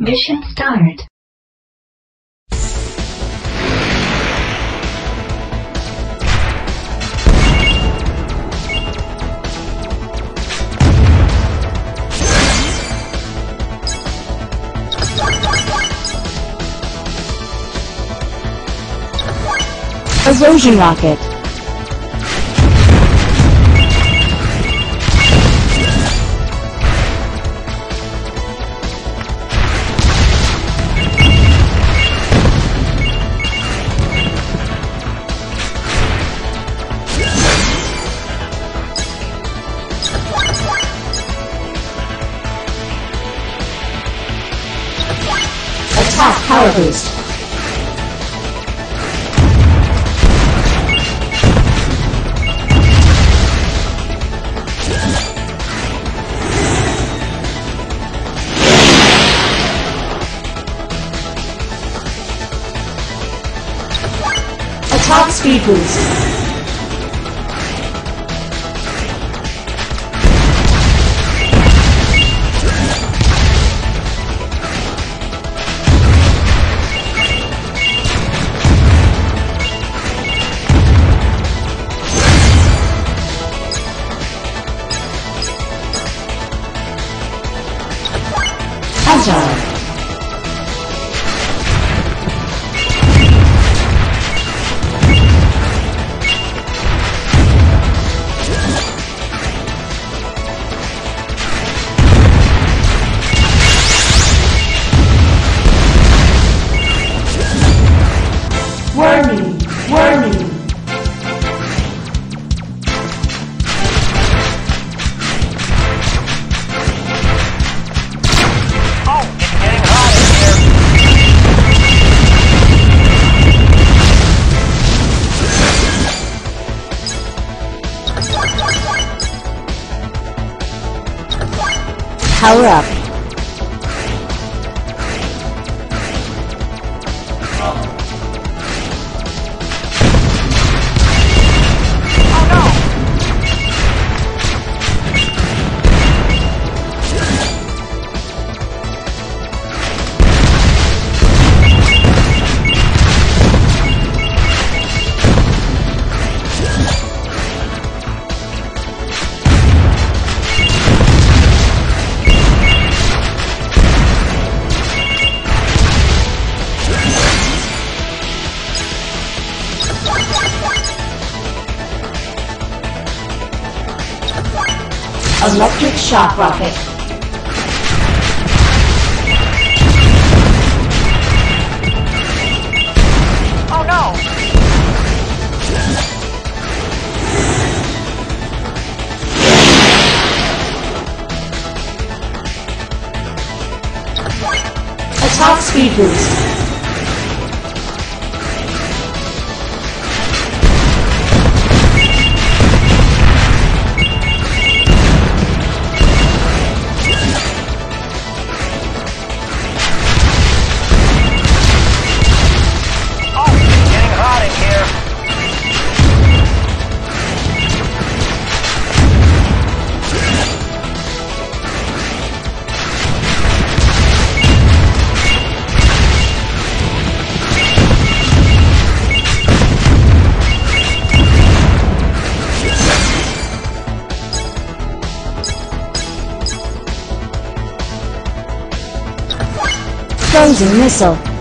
Mission start. Erosion rocket. Power boost. Attack speed boost. Power up. Electric shock rocket. Oh no! Attack speed boost. Frozen missile.